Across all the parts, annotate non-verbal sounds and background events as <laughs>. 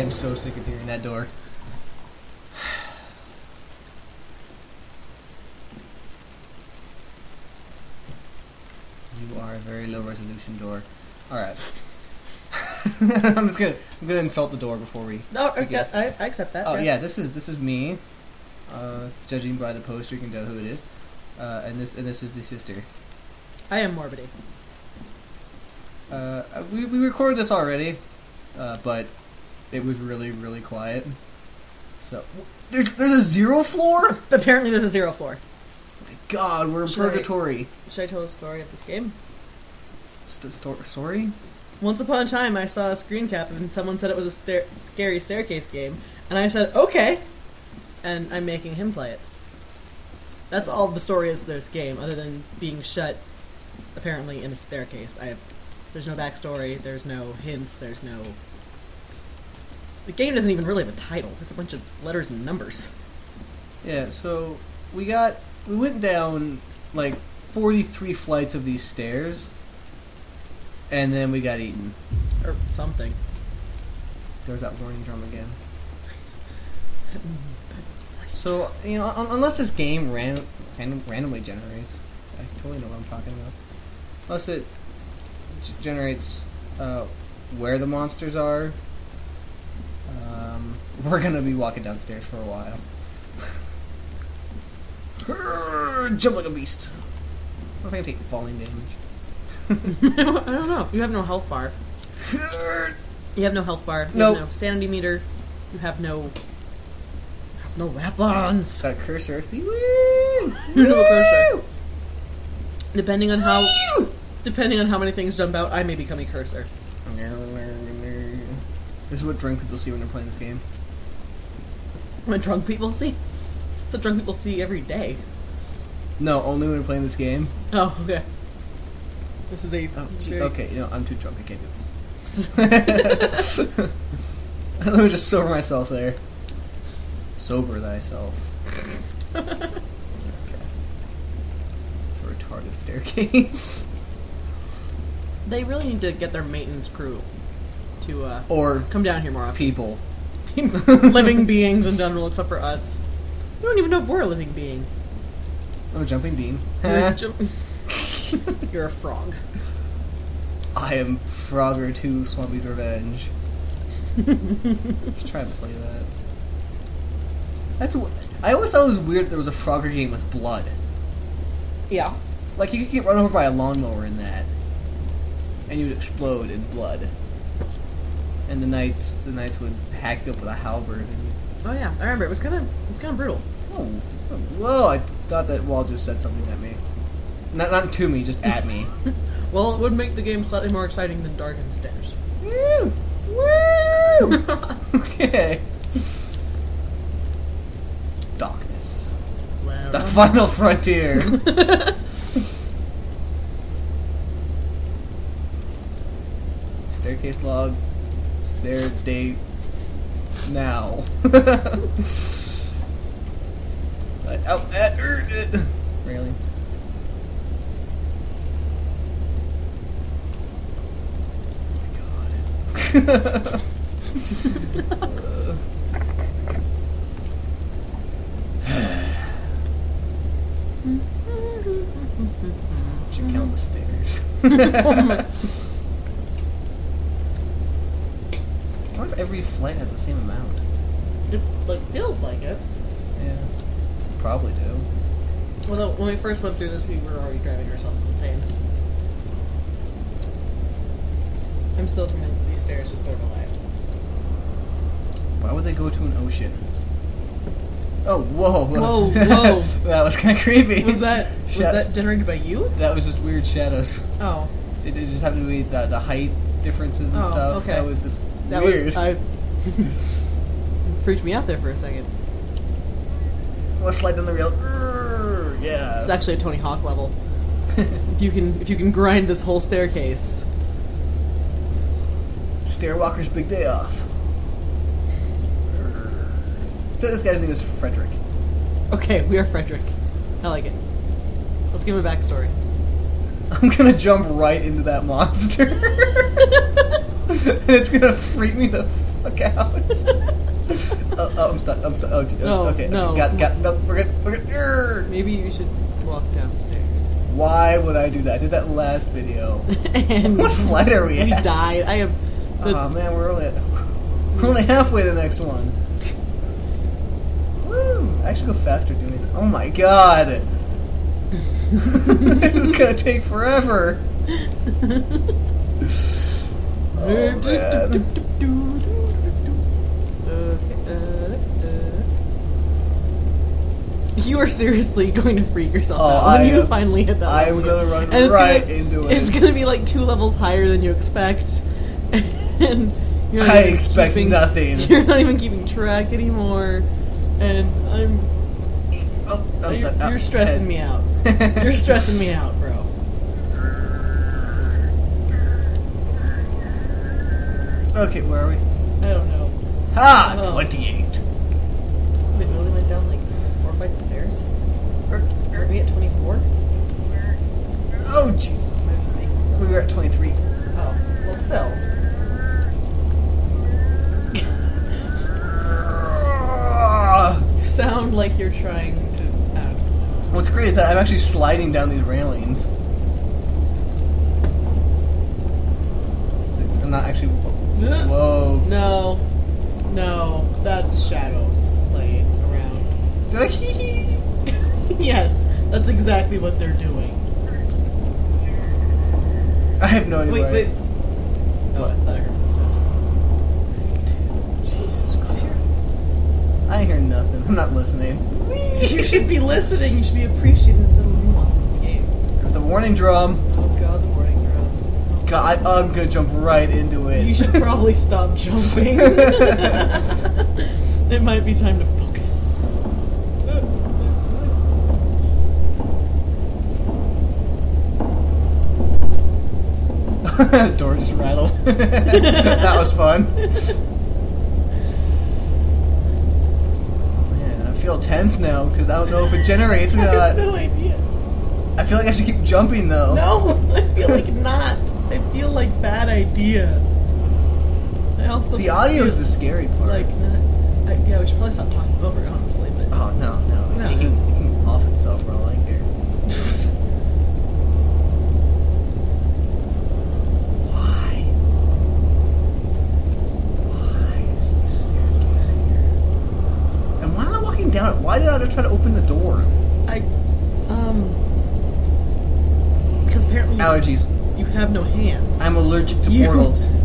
am so sick of hearing that door. You are a very low resolution door. Alright. <laughs> I'm just gonna I'm gonna insult the door before we No, Okay. yeah, I, I accept that. Oh yeah, this is this is me. Uh, judging by the poster, you can tell who it is. Uh, and this and this is the sister. I am morbidity. Uh, we we recorded this already, uh, but it was really really quiet. So there's there's a zero floor. Apparently, there's a zero floor. My God, we're in Should I- purgatory. Should I tell the story of this game? St- sto- story? Once upon a time, I saw a screen cap and someone said it was a stair- scary staircase game, and I said, okay! And I'm making him play it. That's all the story is to this game, other than being shut, apparently, in a staircase. I have, there's no backstory, there's no hints, there's no... The game doesn't even really have a title. It's a bunch of letters and numbers. Yeah. So we got we went down like 43 flights of these stairs, and then we got eaten. Or something. There's that warning drum again. <laughs> So you know, un- unless this game ran, ran randomly generates, I totally know what I'm talking about. Unless it generates uh, where the monsters are, um, <laughs> we're gonna be walking downstairs for a while. Jump like a beast. What if I can take falling damage? <laughs> I don't know. You have no health bar. You have no health bar. You Nope. have no sanity meter. You have no... you have no weapons. Got a cursor. <laughs> You have a cursor. Depending on how... Depending on how many things jump out, I may become a cursor. This is what drunk people see when they're playing this game. What drunk people see? It's what drunk people see every day. No, only when they're playing this game. Oh, okay. This is a... Oh, very- okay, you know, I'm too drunk. I can't do this. <laughs> <laughs> Let me just sober myself there. Sober thyself. <laughs> okay. It's a retarded staircase. They really need to get their maintenance crew to uh, or come down here more often. people. <laughs> living <laughs> beings in general, except for us. We don't even know if we're a living being. I'm a jumping bean. <laughs> You're, a frog. I am Frogger 2 Swampy's Revenge. Just try to play that. That's. I always thought it was weird that there was a Frogger game with blood. Yeah. Like you could get run over by a lawnmower in that, and you'd explode in blood. And the knights, the knights would hack you up with a halberd. And, Oh yeah, I remember. It was kind of kind of brutal. oh, whoa! I thought that wall just said something at me. Not not to me, just at me. <laughs> Well, it would make the game slightly more exciting than Darkened Stairs. Woo! Woo! <laughs> okay. Darkness. Well, The final frontier. <laughs> Staircase log. Stair date. Now. <laughs> Let out that urgent. Really? Oh my god. Uh. Should count the stairs. <laughs> <laughs> What if every flight has the same amount? it like feels like it. Yeah, probably do. Although when we first went through this, we were already driving ourselves insane. I'm still convinced these stairs just go to life. Why would they go to an ocean? Oh, whoa! <laughs> Whoa, whoa. <laughs> that was kind of creepy. Was that was that generated by you? That was just weird shadows. Oh, It, it just happened to be the, the height differences and Oh, stuff. okay. That was just that weird. was I <laughs> freaked me out there for a second. Let's slide down the rail. Urgh, yeah. It's actually a Tony Hawk level. <laughs> If you can if you can grind this whole staircase. Stairwalker's big day off. I feel this guy's name is Frederick. Okay, we are Frederick. I like it. Let's give him a backstory. I'm gonna jump right into that monster. <laughs> <laughs> and it's gonna freak me the fuck out. <laughs> oh, oh, I'm stuck. I'm stuck. Oh, gee, No, okay. no. Okay. Got, got, no, we're good. We're good. Maybe you should walk downstairs. Why would I do that? I did that last video. and <laughs> What flight are we at? died. I have. Oh man, we're only at, we're only halfway to the next one. Woo! I should go faster doing it. Oh my god! this is gonna take forever. Oh man. You are seriously going to freak yourself Oh, out when I you am- finally hit that I'm level. gonna run And right gonna, into it. It's gonna be like two levels higher than you expect. <laughs> And you're not I expect keeping- nothing. <laughs> You're not even keeping track anymore. And I'm Oh, I'm you're, stuck. you're Oh, stressing me out. <laughs> You're stressing me out, Okay, where are we? I don't know. Ha! Oh. 28. We only went down like four flights of stairs. Er, Are er, we at 24? Oh, jeez. Am I just making stuff? We were at 23. Oh, well, still. You <laughs> sound like you're trying to. I. What's great is that I'm actually sliding down these railings. I'm not actually. Whoa. No, no, that's shadows playing around. They're like, hee hee. yes, that's exactly what they're doing. I have no idea. Wait, where I- wait. Oh, I thought I heard footsteps. Jesus Christ. I didn't hear nothing. I'm not listening. <laughs> You should be listening. You should be appreciating the subtle nuances of the game. There's a warning drum. Oh god, the warning drum. Oh, God, I, I'm gonna jump right into it. You should probably stop jumping. <laughs> it might be time to focus. <laughs> Door just rattled. <laughs> that was fun. Man, I feel tense now because I don't know if it generates or I have not. no idea. I feel like I should keep jumping though. No, I feel like not. I feel like bad idea. I also The audio is the scary part. like not, I, yeah. We should probably stop talking over it, honestly. But oh no, no, No, it, it's- it can off itself for all I care. Why? Why is this staircase here? And why am I walking down it? Why did I just try to open the door? I um because apparently you, Allergies. you have no hands. I'm allergic to You-.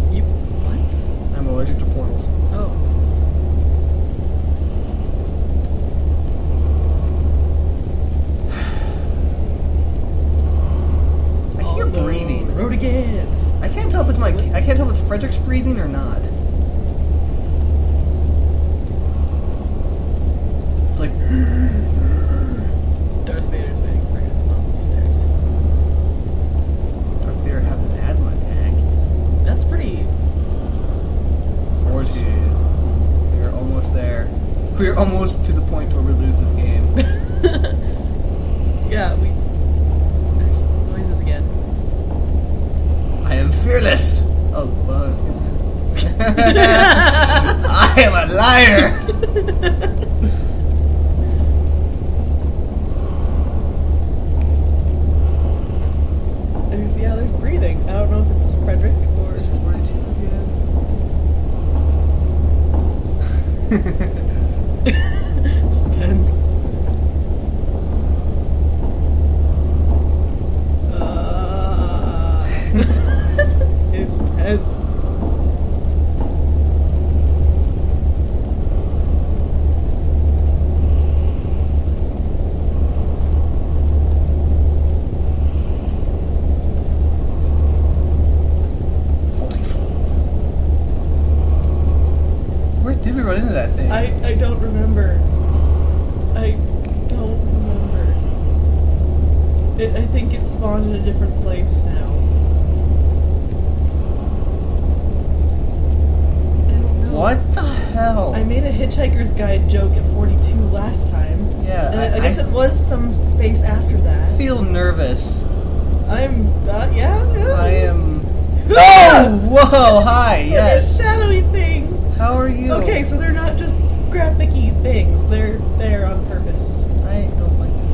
Oh! Hi! Yes. shadowy things. How are you. Okay, so they're not just graphic-y things. They're there on purpose. I don't like this.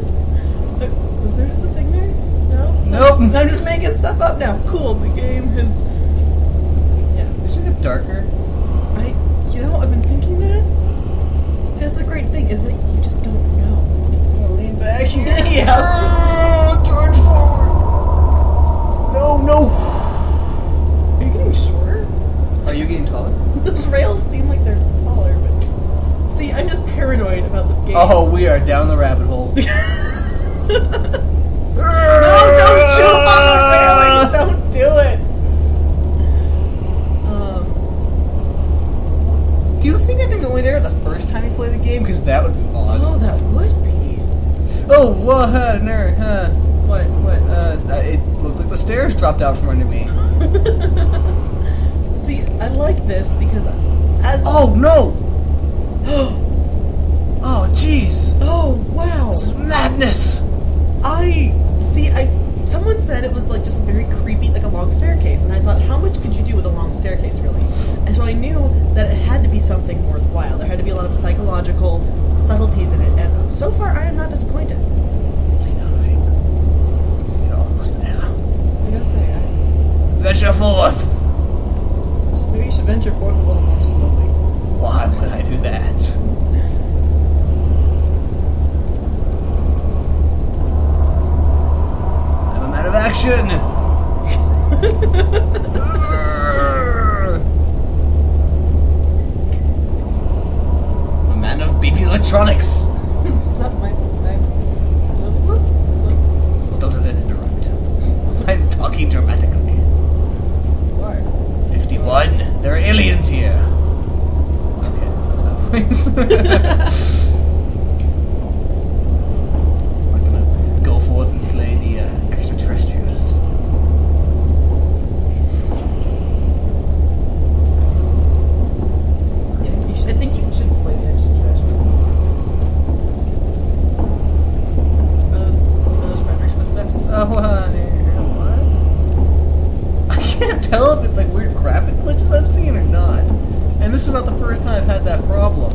<laughs> Was there just a thing there? No? Nope. I'm just, I'm just making stuff up now. Cool, the game has... Yeah. This should get darker. I, you know, I've been thinking that. See, that's the great thing, is that you just don't know. lean back <laughs> here. Yeah. Ah, oh, charge forward. No, no. Are you getting shorter? Are you getting taller? <laughs> Those rails seem like they're taller, but... See, I'm just paranoid about this game. Oh, we are down the rabbit hole. <laughs> no, <laughs> don't jump on the railings! Don't do it! Um, Do you think that thing's only there the first time you play the game? Because that would be odd. oh, that would be. Oh, well, uh, no, uh, what, what, uh, uh, it looked like the stairs dropped out from under me. I like this because as Oh, no! <gasps> Oh, jeez! oh wow, This is madness! I see. I someone said it was like just very creepy, like a long staircase, and I thought, how much could you do with a long staircase, really? And so I knew that it had to be something worthwhile. There had to be a lot of psychological subtleties in it, and so far I am not disappointed. You're almost there. I gotta say, I, Venture forth! You should venture forth a little more slowly. Why would I do that? I'm out of action! I'm a man of BP electronics! Is that my? my Don't let it interrupt. I'm talking dramatically. Why? 51. There are aliens here. Okay, enough that voice. I'm gonna go forth and slay the uh, extraterrestrials. Yeah, you should, I think you should slay the extraterrestrials. Are those, are those Frederick's footsteps? Oh, uh, what? I can't tell if it's like weird graphic glitches I'm seeing or not. And this is not the first time I've had that problem.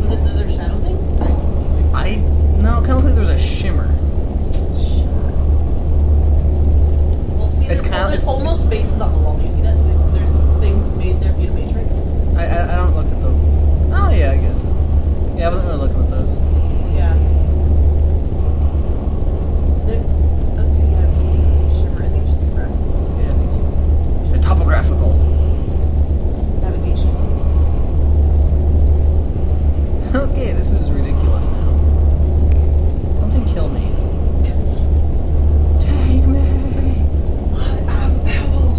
Was it another shadow thing? I was looking like I no, kind of like there's a shimmer. Well, see, It's there's, kinda- there's it's- almost faces on the wall. Do you see that? There's things made there via Matrix. I, I, I don't look at them. Oh yeah, I guess. Yeah, I wasn't really looking at those. Yeah. There, okay, yeah, I'm seeing shimmer. I think it's just a graph. Yeah, I think so. The topographical. Navigation. Okay, this is ridiculous now. Something kill me. Take me. I am Beowulf.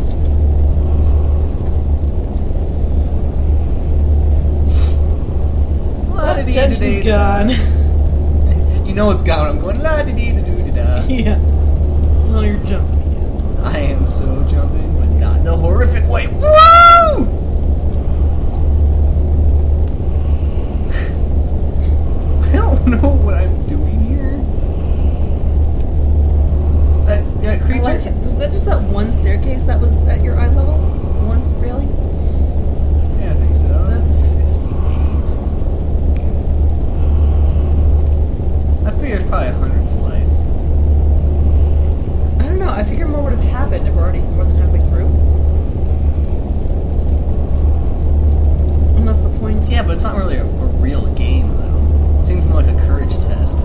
La da dee da Tension's dee gone. You know it's gone. I'm going la da dee da doo da da. yeah. Oh, you're jumping. I am so jumping, but not in a horrific way. Woo! <laughs> I don't know what I'm doing here. That, that I creature. like it. Was that just that one staircase that was at your eye level? The one railing? Yeah, I think so. That's- 58. I figure it's probably 100 flights. I don't know. I figure more would have happened if we're already more than halfway through. Unless the point. Yeah, but it's not really a, a real game, though. It seems more like a courage test.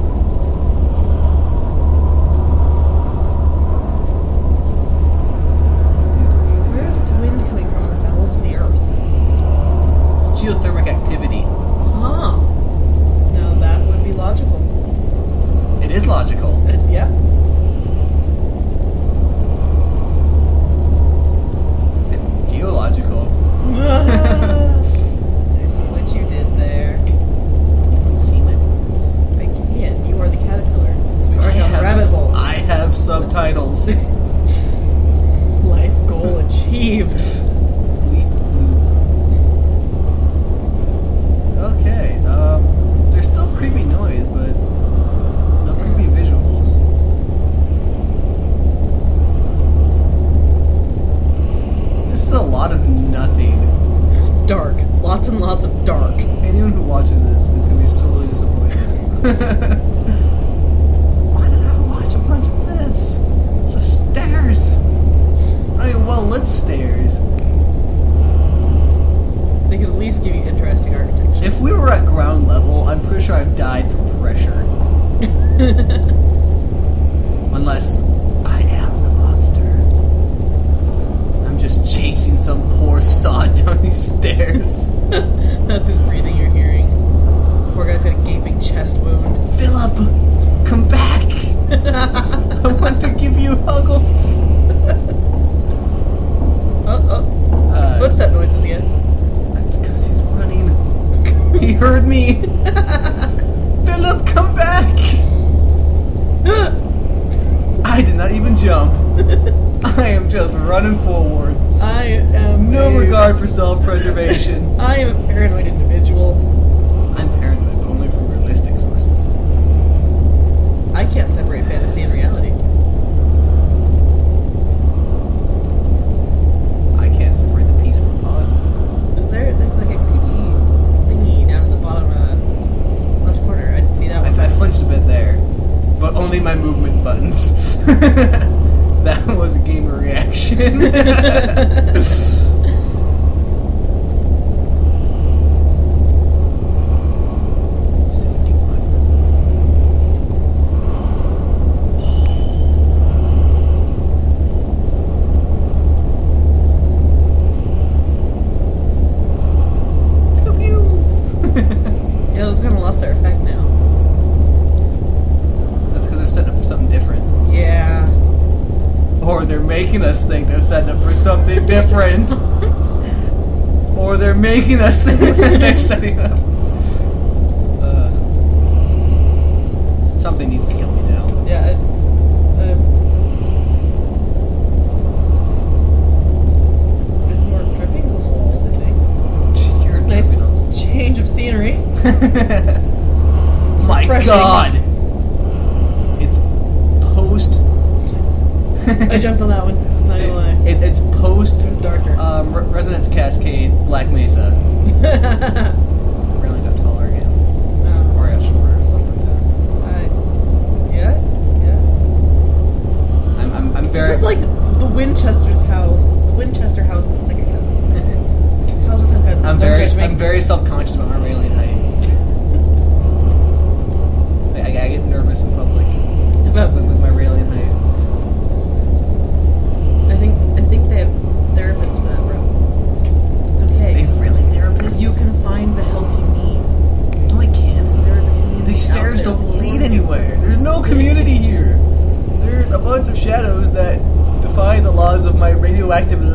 reservation. something different. or they're making us think that they're <laughs> setting up. Uh, something needs to kill me now. Yeah, it's. Uh, more drippings on the walls, I think. <laughs> Nice change of scenery. <laughs> My. God, it's post. I jumped on that one. Not gonna lie. It, it's post um, Re- Resonance Cascade Black Mesa. <laughs>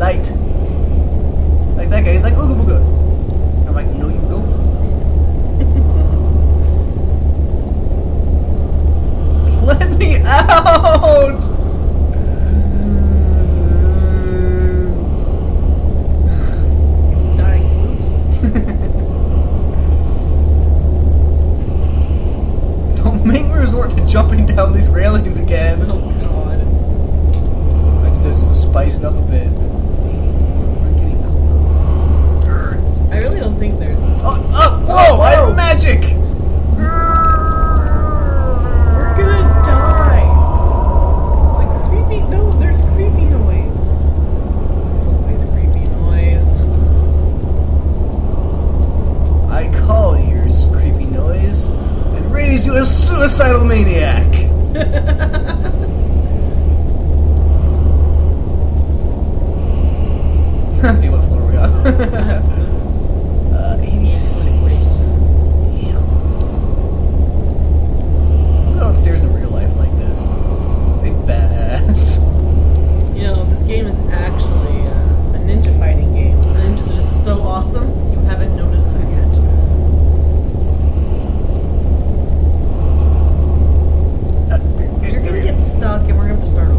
light. Like that guy, he's like, ooga booga. I'm like, no, you don't. <laughs> Let me out! <laughs> resort to jumping down these railings again. Oh god. I think there's just to spice it up a bit. I really don't think there's. Oh, oh whoa! I have magic. We're gonna die. Like creepy. No, there's creepy noise. There's always creepy noise. I call yours creepy noise and raise you a suicidal maniac. <laughs> <laughs> Beautiful, we are. <laughs> you know, this game is actually uh, a ninja fighting game. The ninjas are just so awesome, you haven't noticed them yet. Uh, You're gonna uh, get stuck, and we're gonna start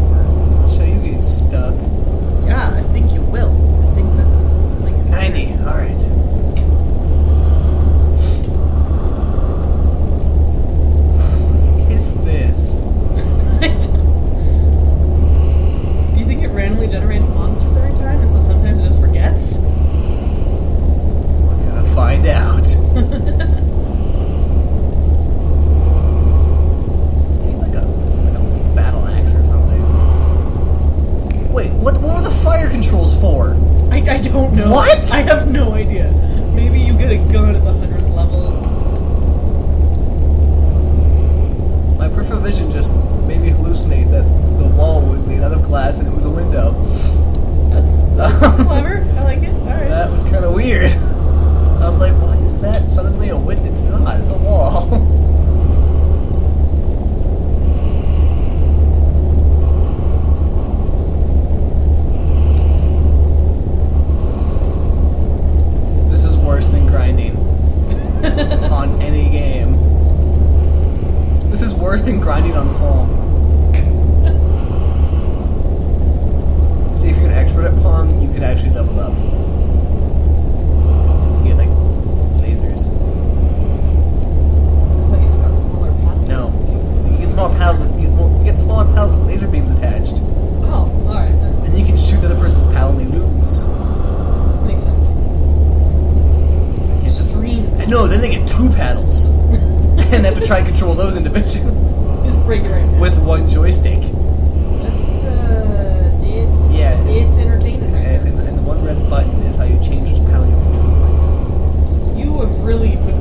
really put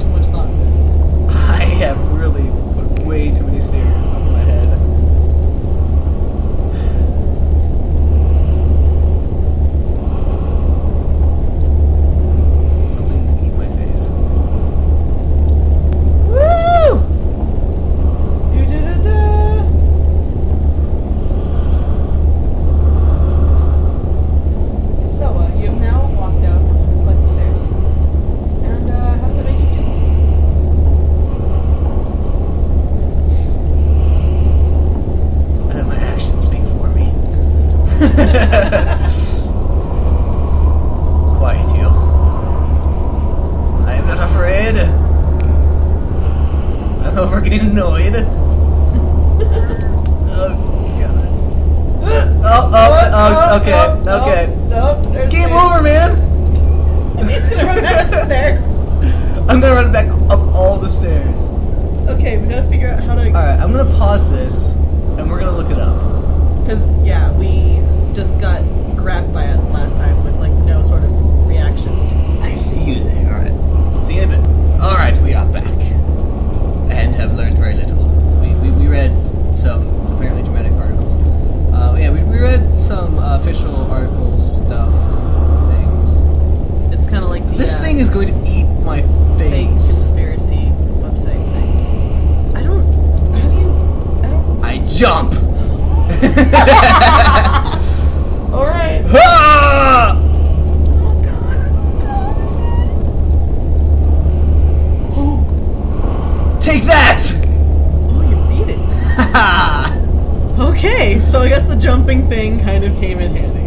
jumping thing kind of came in handy.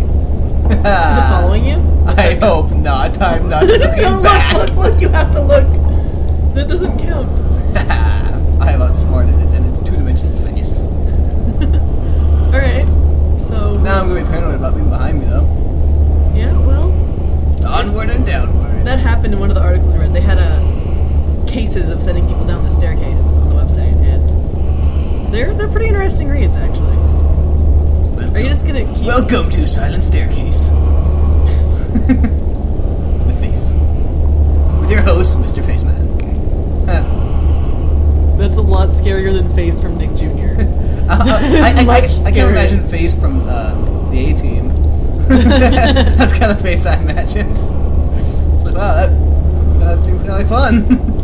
Is it following you? <laughs> I hope not. I'm not <laughs> looking no, back. Look, look, look, you have to look. That doesn't count. <laughs> I've outsmarted it and its two-dimensional face. Alright, so... Now I'm going to be paranoid about being behind me, though. Yeah, well... Onward and downward. That happened in one of the articles we read. They had a cases of sending people down the staircase on the website, and they're, they're pretty interesting reads, actually. Welcome. Are you just gonna keep? Welcome to Silent Staircase. <laughs> With face. With your host, Mr. Faceman. Man. That's a lot scarier than face from Nick Jr. <laughs> uh, I, I, I, I, can imagine face from uh, the A Team. <laughs> That's kind of face I imagined. It's like, wow, that, that seems kind of like fun.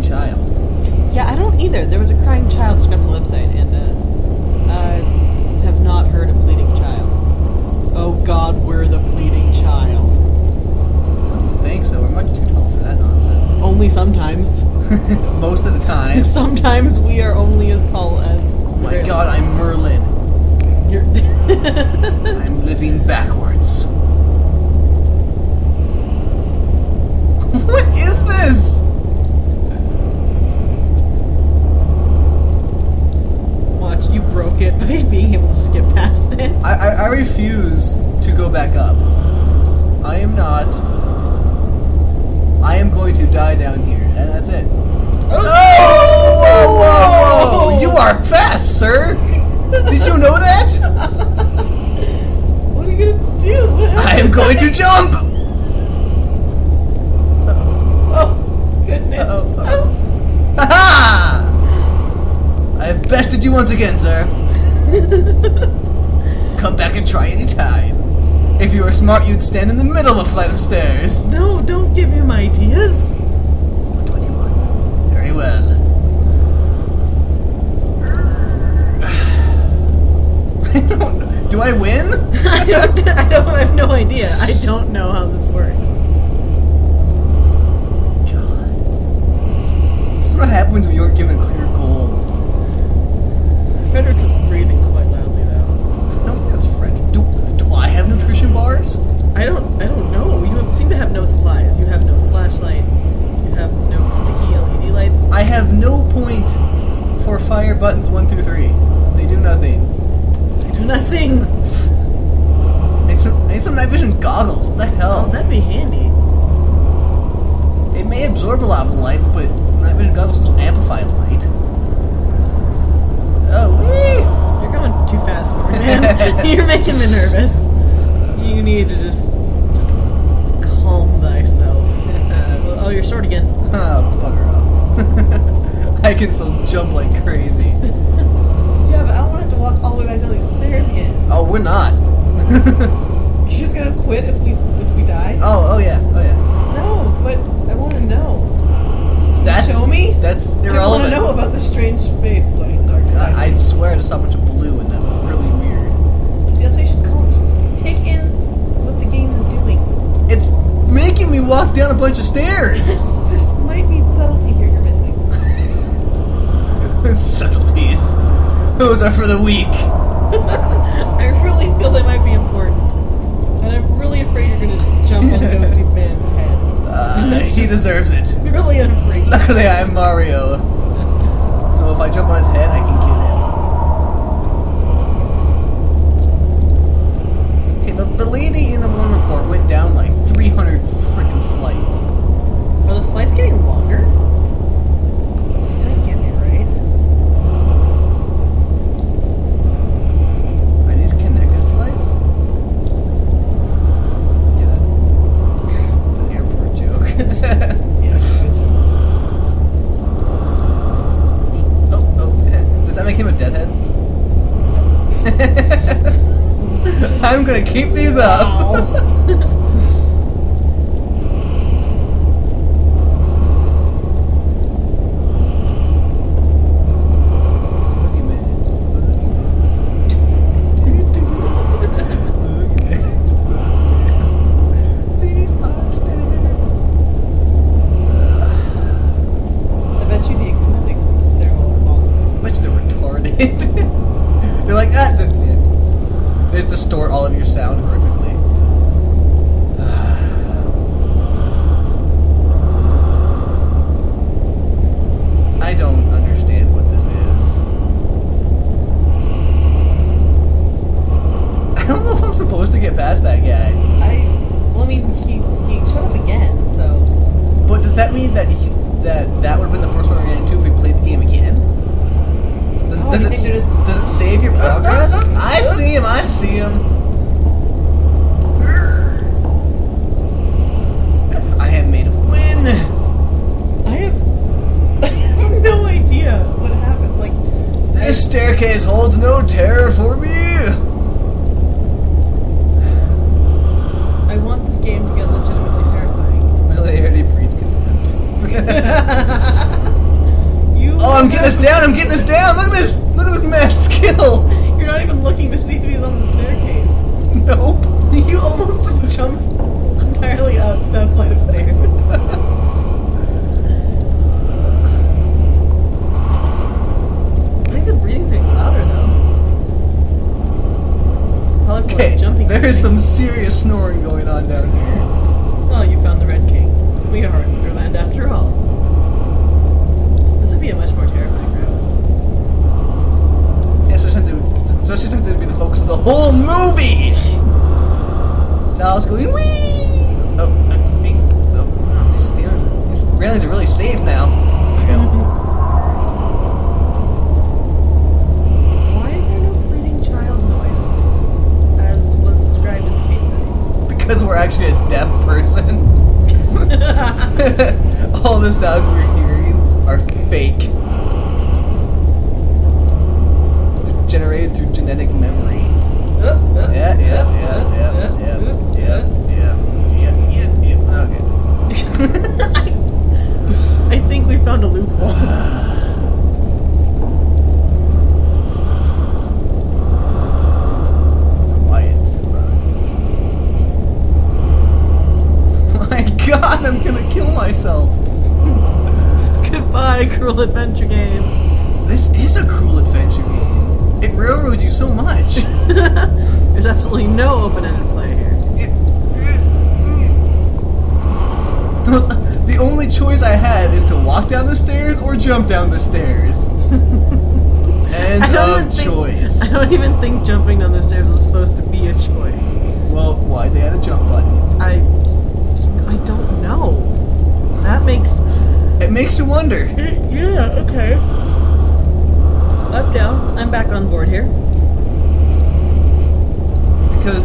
crying child. Yeah, I don't either. There was a crying child described on the website, and uh, I have not heard a pleading child. Oh God, we're the pleading child. I don't think so. We're much too tall for that nonsense. Only sometimes. <laughs> Most of the time. <laughs> sometimes we are only as tall as. Oh my Merlin. God, I'm Merlin. You're. <laughs> I'm living backwards. what is this? Once again, sir. <laughs> Come back and try any time. If you were smart, you'd stand in the middle of a flight of stairs. No, don't give him ideas. What do want? Very well. I <laughs> don't. Do I win? <laughs> I don't, I don't, I have no idea. I don't know how this works. God. This is what happens when you aren't given clear. Frederick's breathing quite loudly though. I don't think that's French. Do, do I have nutrition bars? I don't, I don't know. You have, seem to have no supplies. You have no flashlight. You have no sticky LED lights. I have no point for fire buttons one through three. They do nothing. I do nothing. I need some, I need some night vision goggles. What the hell? Oh, that'd be handy. It may absorb a lot of light, but night vision goggles still amplify light. Oh, wee! You're going too fast for me, man. <laughs> You're making me nervous. You need to just, just calm thyself. Uh, oh, you're short again. Oh, bugger off. <laughs> I can still jump like crazy. <laughs> Yeah, but I don't want to have to walk all the way back down these stairs again. Oh, we're not. You're gonna quit if we if we die? oh, oh yeah, oh yeah. No, but I want to know. Can That's you show me? That's irrelevant. I want to know about the strange face the dark side. I, I swear I just saw a bunch of blue, and that was really weird. See, that's what you should call. Take in what the game is doing. It's making me walk down a bunch of stairs. There might be subtlety here you're missing. <laughs> Subtleties. Those are for the weak. <laughs> I really feel they might be important, and I'm really afraid you're gonna jump on <laughs> Ghosty Man's head. Uh, he just- deserves it. Really afraid. Luckily, I'm Mario. So if I jump on his head, I can kill him. Okay, the, the lady in the one report went down like 300 freaking flights. Are the flights getting longer? Yeah, that can't be right. Are these connected flights? Yeah. It's an airport joke. <laughs> Yeah, oh, oh. eh, Does that make him a deadhead? <laughs> I'm gonna keep these up.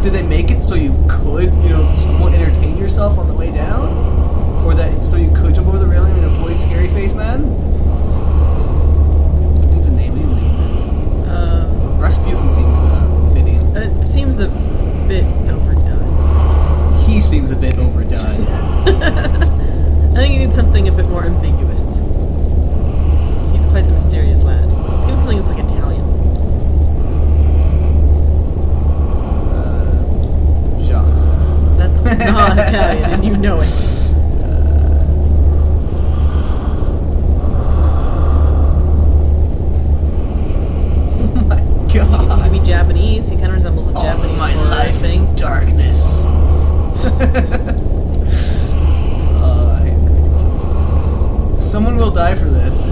Did they make it so you could, you know, somewhat entertain yourself on the way down? Or that so you could jump over the railing and avoid scary face man? It's a name, a name. Uh, Rasputin seems uh, fitting. it seems a bit overdone. He seems a bit overdone. <laughs> I think you need something a bit more ambiguous. He's quite the mysterious lad. Let's give him something that's like Italian. Uh, Jacques. That's not Italian, and you know it. Oh <laughs> my He could be Japanese. He kind of resembles a Japanese horror thing. darkness. Uh, <laughs> I am going to kill someone. Someone will die for this.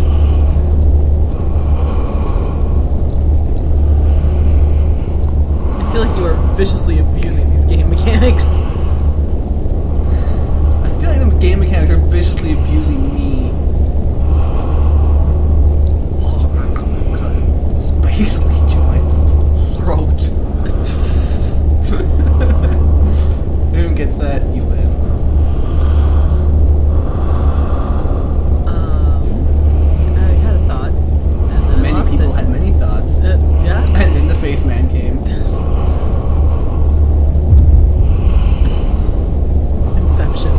I feel like you are viciously abusing these game mechanics. I feel like the game mechanics are viciously abusing me. Oh, space leech in my throat. <laughs> Who gets that? You win. Um, I had a thought. And then I Many people it. had many thoughts. Uh, yeah? And then the face man came. <laughs> Inception.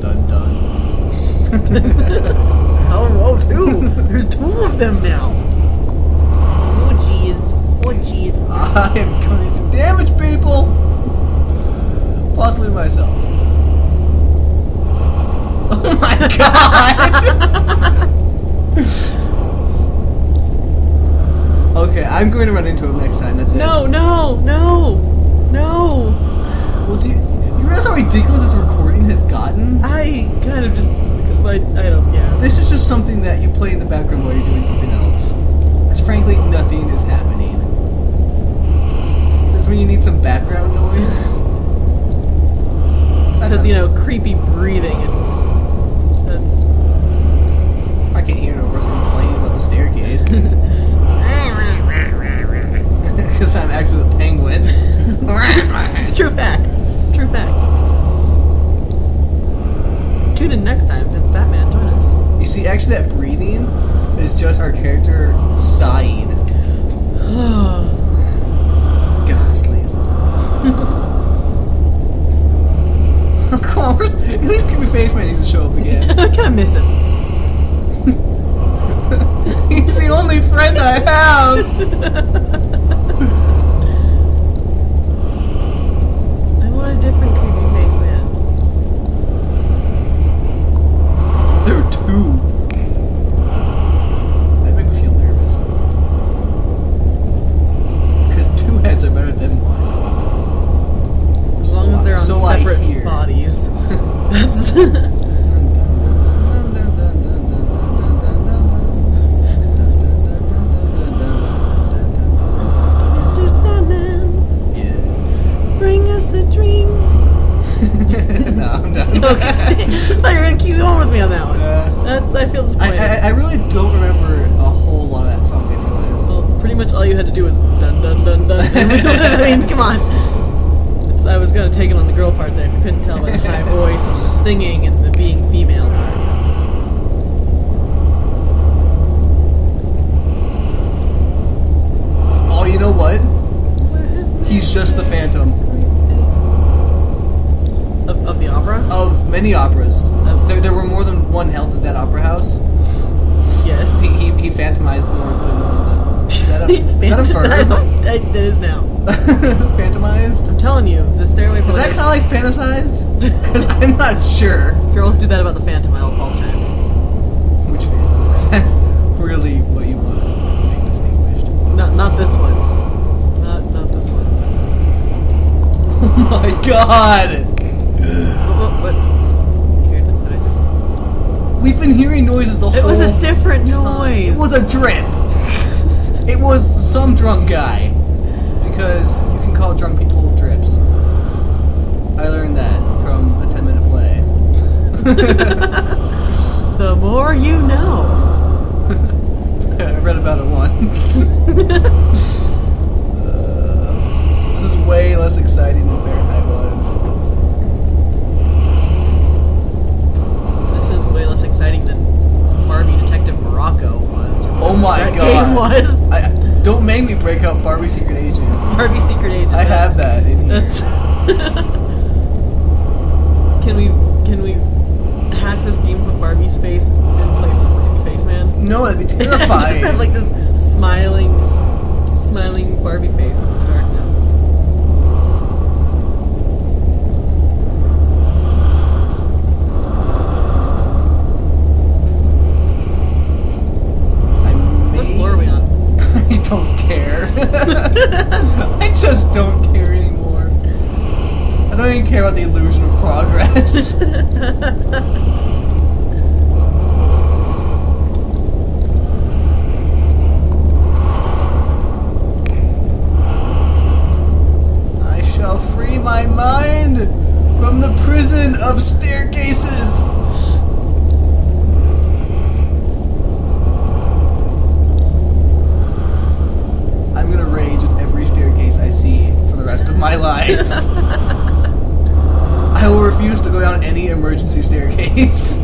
Dun dun. <laughs> Oh, oh, two! There's two of them now! Oh, jeez. Oh, jeez. <laughs> I am going to damage people! Possibly myself. Oh my <laughs> god! okay, I'm going to run into him next time, that's it. No, no, no, no! Well, do you, you realize how ridiculous this recording has gotten? I kind of just. I, I don't. Yeah. This is just something that you play in the background while you're doing something else. Because frankly, nothing is happening. That's when you need some background noise. Because, you know, creepy breathing and. That's. I can't hear no person complaining about the staircase. <laughs> <laughs> Because I'm actually the penguin. <laughs> It's true facts. True facts. Tune in next time Batman join us. you see, actually, that breathing is just our character sighing. <sighs> Ghastly, isn't it? Come on, where's, at least Creepy Face Man needs to show up again. <laughs> I kind of miss him. <laughs> He's the only friend I have! <laughs> I want a different creepy face man. There are two. That make me feel nervous. Because two heads are better than one. As long as they're on So I separate hear. bodies. <laughs> That's. <laughs> Mr. Sandman, Yeah. bring us a dream. <laughs> no, I'm done. Okay. Thought you were gonna keep going with me on that one. Uh, That's. I feel I. I, I really don't remember a whole lot of that song anyway. Well, pretty much all you had to do was dun dun dun dun. I mean, come on. I was gonna take it on the girl part there if you couldn't tell by the high voice and the singing and the being female part. Oh, you know what? He's just the Phantom. Of, of the opera? Of many operas. Of there, there were more than one held at that opera house. Yes. He, he, he phantomized more than one. Is that a, is that a that is now. <laughs> Phantomized? I'm telling you, the Stairway Is that of like fantasized? <laughs> Because I'm not sure Girls do that about the Phantom all, all the time. which Phantom. 'cause that's really what you want to make distinguished. Not not this one. Not not this one. <laughs> Oh my god! What? what, what? You heard the noises? We've been hearing noises the It whole It was a different time. noise. It was a drip. It was some drunk guy. Because you can call drunk people drips. I learned that from a 10 minute play. <laughs> The more you know. <laughs> I read about it once. <laughs> Uh, this is way less exciting than Fahrenheit was. This is way less exciting than Barbie Detective Morocco was. or Oh my that god. game was. I, don't make me break up Barbie Secret Agent. Barbie Secret Agent. I that's- have that in here. That's. can we can we hack this game with Barbie space in place of creepy face man? No, that'd be And terrifying. just have like this smiling, smiling Barbie face in the darkness. I What may- floor are we on? I don't care. I just don't care anymore. I don't even care about the illusion of progress. I shall free my mind from the prison of staircases. I'm gonna rage at every staircase I see for the rest of my life. I will refuse to go down any emergency staircase.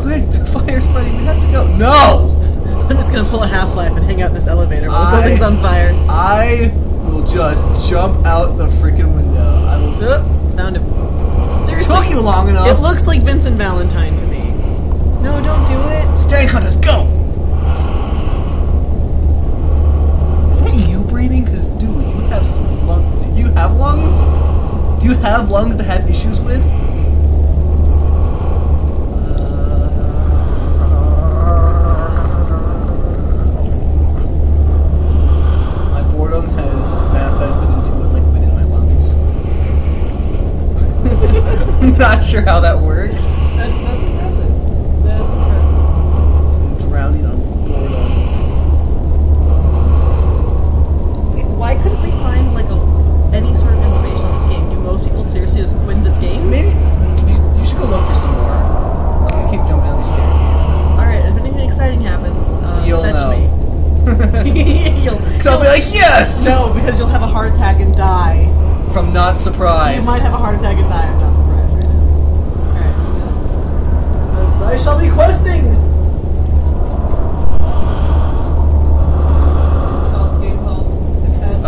Quick, the fire spreading, we have to go. No! I'm just gonna pull a Half Life and hang out in this elevator while the I- building's on fire. I will just jump out the freaking window. I will. Oh, found him. It Seriously, took you long enough. it looks like Vincent Valentine to me. No, don't do it. Staring contest, go! Is that you breathing? Because, dude, you have some lung. Do you have lungs? Do you have lungs to have issues with? My boredom has manifested into a liquid in my lungs. I'm not sure how that works. That's that's impressive. That's impressive. I'm drowning on boredom. Why couldn't we find like a any sort of information on this game? Do most people seriously just quit this game? Maybe you, you should go look for some more. I'm gonna keep jumping down these staircases. All right, if anything exciting happens, uh, You'll fetch know. me. <laughs> <laughs> you'll, so I'll be like, yes! no, because you'll have a heart attack and die. From not surprised. You might have a heart attack and die. I'm not surprised right now. All right, I'm gonna- I shall be questing. What's this called? Game called S- uh,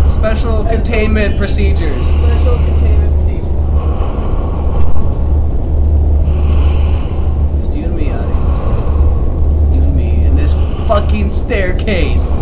uh, special containment procedures. Special containment procedures. It's you and me, audience. It's you and me in this fucking staircase.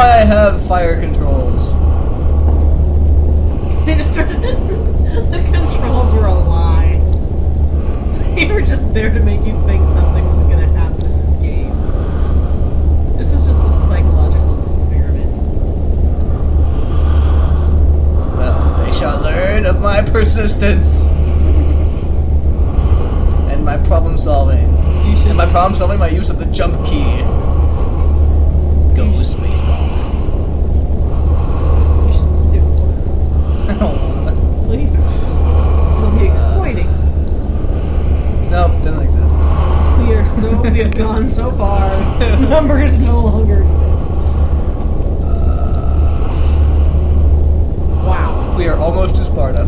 why I have fire controls. <laughs> They just <laughs> the controls were a lie. <laughs> They were just there to make you think something was going to happen in this game. This is just a psychological experiment. Well, they shall learn of my persistence and my problem solving. You should. And my problem solving, my use of the jump key go with Spaceball. You should do it. <laughs> I Please. It'll be exciting. Nope, doesn't exist. We are so we have gone so far. <laughs> Numbers no longer exist. Uh, wow. We are almost to Sparta.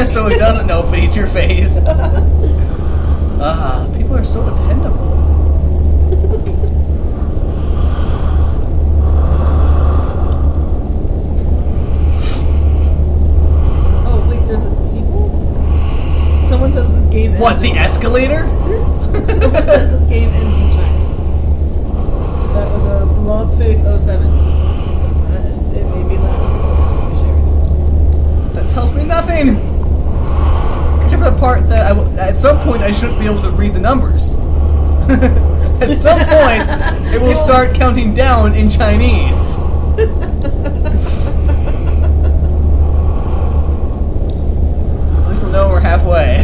<laughs> so it doesn't open eat your face. Ah, <laughs> uh, people are so dependable. Oh wait, there's a sequel. Someone says this game. Ends what the escalator? <laughs> Someone says this game ends in China. That was a Blobface 07. It says that. It made me laugh. That tells me nothing the part that I, at some point I shouldn't be able to read the numbers. <laughs> at some point, it will start counting down in Chinese. <laughs> at least we know we're halfway.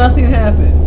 Nothing happens.